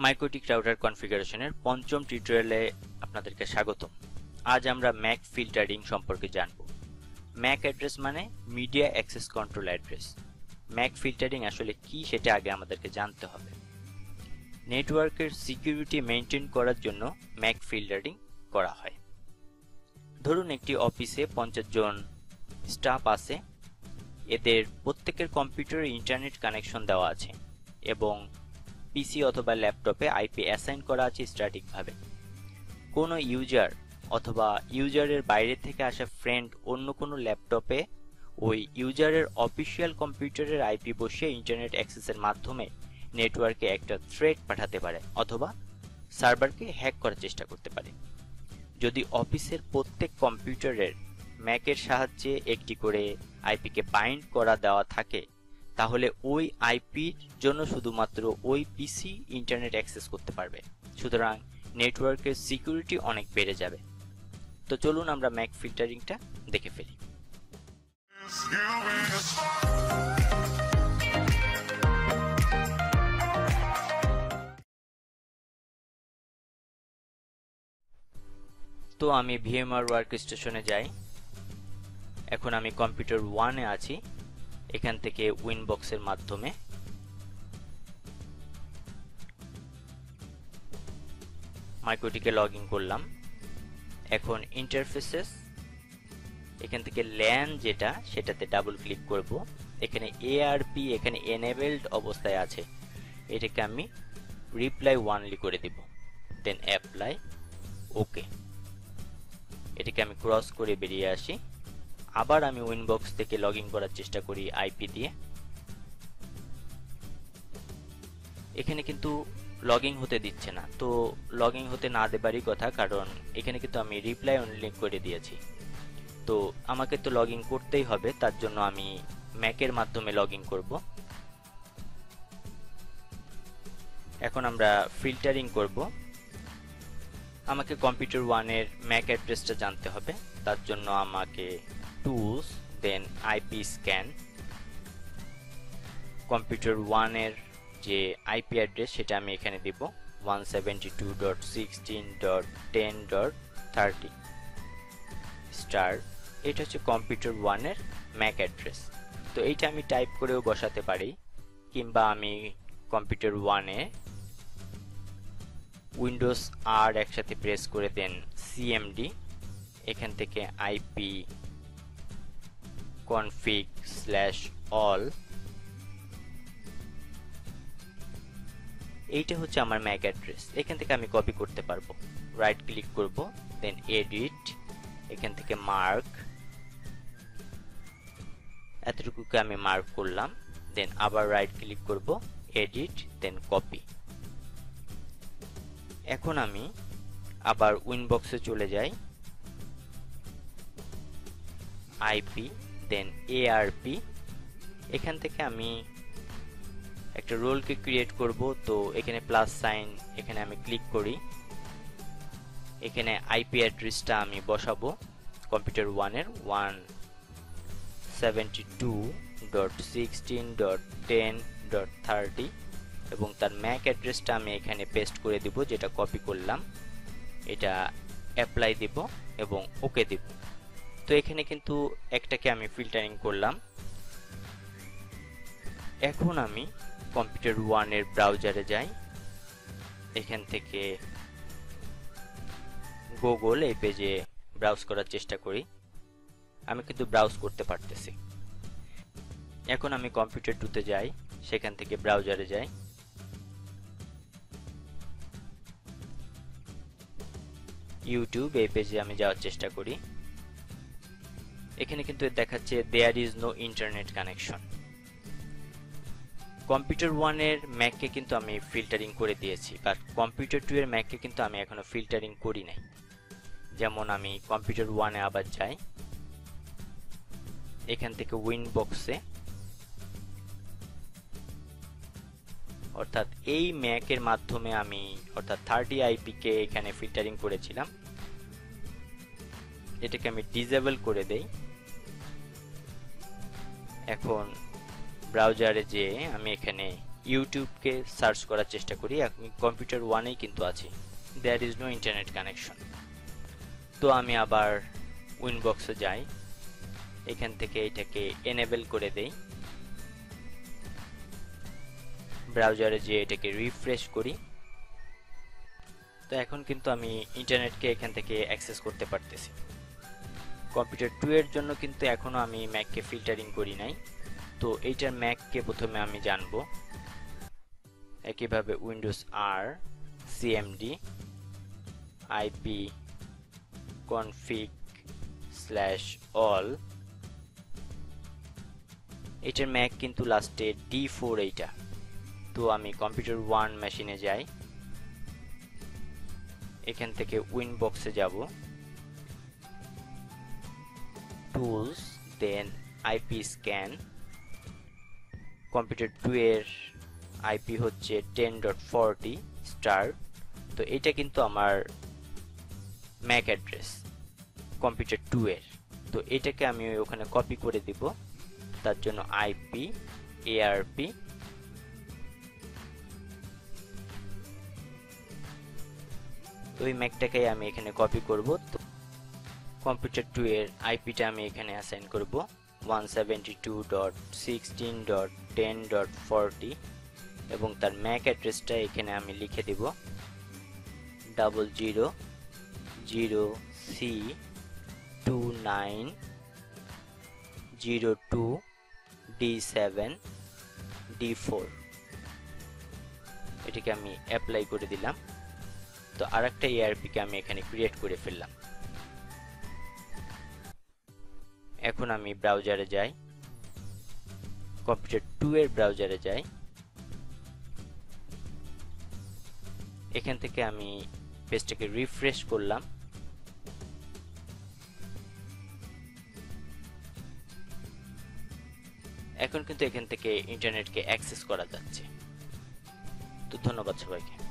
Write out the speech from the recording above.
MikroTik router কনফিগারেশনের পঞ্চম টিউটোরিয়ালে আপনাদেরকে স্বাগতম। আজ আমরা ম্যাক ফিল্টারিং সম্পর্কে জানব। ম্যাক অ্যাড্রেস মানে media access control address MAC filtering আসলে কি সেটা আগে আমাদেরকে জানতে হবে। নেটওয়ার্কের সিকিউরিটি মেনটেন করার জন্য ম্যাক ফিল্টারিং করা হয়। ধরুন একটি অফিসে পঞ্চাশ জন স্টাফ আছে। এদের প্রত্যেকের কম্পিউটারে ইন্টারনেট কানেকশন দেওয়া আছে এবং পিসি অথবা ল্যাপটপে আইপি অ্যাসাইন করা আছে স্ট্যাটিকভাবে কোনো ইউজার অথবা ইউজারের বাইরে থেকে আসা ফ্রেন্ড অন্য কোনো ল্যাপটপে ওই ইউজারের অফিসিয়াল কম্পিউটারের আইপি বসিয়ে ইন্টারনেট অ্যাক্সেসের মাধ্যমে নেটওয়ার্কে একটা থ্রেড পাঠাতে পারে অথবা সার্ভারকে হ্যাক করার চেষ্টা করতে পারে। যদি অফিসের প্রত্যেক কম্পিউটারের ম্যাকের সাহায্যে একটি করে আইপিকে বাইন্ড করা দেওয়া থাকে তাহলে ওই আইপির জন্য শুধুমাত্র ওই পিসি ইন্টারনেট অ্যাক্সেস করতে পারবে। সুতরাং নেটওয়ার্কের সিকিউরিটি অনেক বেড়ে যাবে। তো চলুন আমরা ম্যাক ফিল্টারিংটা দেখে ফেলি। তো আমি ভিএমআর ওয়ার্ক স্টেশনে যাই। এখন আমি কম্পিউটার ওয়ানে আছি। এখান থেকে উইনবক্সের মাধ্যমে। মাইক্রোটিকে লগ ইন করলাম। এখন ইন্টারফেসেস এখান থেকে ল্যান যেটা, সেটাতে ডাবল ক্লিক করব। এখানে এআরপি এখানে এনেবেলড অবস্থায় আছে। এটাকে আমি রিপ্লাই ওয়ানলি করে দিব। দেন অ্যাপ্লাই ওকে এটাকে আমি ক্রস করে বেরিয়ে আসি। আবার আমি উইনবক্স থেকে লগ করার চেষ্টা করি আইপি দিয়ে। এখানে কিন্তু লগ হতে দিচ্ছে না। তো লগ হতে না দেবারই কথা, কারণ এখানে কিন্তু আমি রিপ্লাই অনলি করে দিয়েছি। তো আমাকে তো লগ করতেই হবে, তার জন্য আমি ম্যাকের মাধ্যমে লগ করব। এখন আমরা ফিল্টারিং করব। আমাকে কম্পিউটার ওয়ানের ম্যাক অ্যাড্রেসটা জানতে হবে, তার জন্য আমাকে tools then IP scan computer ওয়ানের যে আইপি অ্যাড্রেস সেটা আমি এখানে দিব one seventy two dot sixteen dot ten dot thirty star এটা হচ্ছে কম্পিউটার ওয়ানের ম্যাক অ্যাড্রেস তো এইটা আমি টাইপ করেও বসাতে পারি, কিংবা আমি কম্পিউটার ওয়ানে উইন্ডোজ আর একসাথে প্রেস করে দেন সিএমডি এখান থেকে আইপি config স্ল্যাশ অল এইটা হচ্ছে আমার ম্যাক অ্যাড্রেস এখান থেকে আমি কপি করতে পারব। রাইট ক্লিক করব দেন এডিট এখান থেকে মার্ক এতটুকুকে আমি মার্ক করলাম দেন আবার রাইট ক্লিক করব এডিট দেন কপি এখন আমি আবার উইনবক্সে চলে যাই। আইপি দেন এআরপি এখান থেকে আমি একটা রোলকে ক্রিয়েট করব। তো এখানে প্লাস সাইন এখানে আমি ক্লিক করি। এখানে আইপি অ্যাড্রেসটা আমি বসাবো কম্পিউটার ওয়ানের one seventy two dot sixteen dot ten dot thirty এবং তার ম্যাক অ্যাড্রেসটা আমি এখানে পেস্ট করে দিব, যেটা কপি করলাম। এটা অ্যাপ্লাই দিব এবং ওকে দিব। তো এখানে কিন্তু একটাকে আমি ফিল্টারিং করলাম। এখন আমি কম্পিউটার ওয়ানের ব্রাউজারে যাই। এখান থেকে গুগল এই পেজে ব্রাউজ করার চেষ্টা করি। আমি কিন্তু ব্রাউজ করতে পারতেছি। এখন আমি কম্পিউটার টুতে যাই, সেখান থেকে ব্রাউজারে যাই। ইউটিউব এই পেজে আমি যাওয়ার চেষ্টা করি। এখানে কিন্তু দেখাচ্ছে there is no internet connection computer ওয়ানের ম্যাককে কিন্তু আমি ফিল্টারিং করে দিয়েছি বাট কম্পিউটার টু এর ম্যাককে কিন্তু আমি এখনও ফিল্টারিং করি নাই। যেমন আমি কম্পিউটার ওয়ানে আবার যাই, এখান থেকে উইন বক্সে অর্থাৎ এই ম্যাকের মাধ্যমে আমি অর্থাৎ থার্টি আইপিকে এখানে ফিল্টারিং করেছিলাম। এটাকে আমি ডিজেবল করে দেই। এখন ব্রাউজারে যে আমি এখানে ইউটিউবকে সার্চ করার চেষ্টা করি, আমি কম্পিউটার ওয়ানেই কিন্তু আছি। There is no internet connection তো আমি আবার উইনবক্সে যাই। এখান থেকে এটাকে এনেবেল করে দেই। ব্রাউজারে যে এটাকে রিফ্রেশ করি। তো এখন কিন্তু আমি ইন্টারনেটকে এখান থেকে অ্যাক্সেস করতে পারতেছি। কম্পিউটার টু এর জন্য কিন্তু এখনও আমি ম্যাককে ফিল্টারিং করি নাই। তো এইটার ম্যাককে প্রথমে আমি জানব। একইভাবে উইন্ডোজ আর CMD IP config slash all এটার ম্যাক কিন্তু লাস্টে ডি ফোর এইটা। তো আমি কম্পিউটার ওয়ান মেশিনে যাই। এখান থেকে উইন বক্সে যাব। Tools then IP scan computer two এর আইপি হচ্ছে টেন ডট স্টার তো এটা কিন্তু আমার ম্যাক অ্যাড্রেস কম্পিউটার টু এর তো এটাকে আমি ওখানে কপি করে দিব। তার জন্য আইপি তো ওই ম্যাকটাকে আমি এখানে কপি করব। তো কম্পিউটার টু এর আইপিটা আমি এখানে অ্যাসাইন করব। ওয়ান এবং তার ম্যাক অ্যাড্রেসটা এখানে আমি লিখে দিব। Double zero zero C two nine zero two D seven D four এটাকে আমি অ্যাপ্লাই করে দিলাম। তো আর একটা এআরপিকে আমি এখানে ক্রিয়েট করে ফেললাম। এখন আমি ব্রাউজারে যাই। কম্পিউটার টু এর ব্রাউজারে যাই। এখান থেকে আমি পেজটাকে রিফ্রেশ করলাম। এখন কিন্তু এখান থেকে ইন্টারনেটকে অ্যাক্সেস করা যাচ্ছে। তো ধন্যবাদ সবাইকে।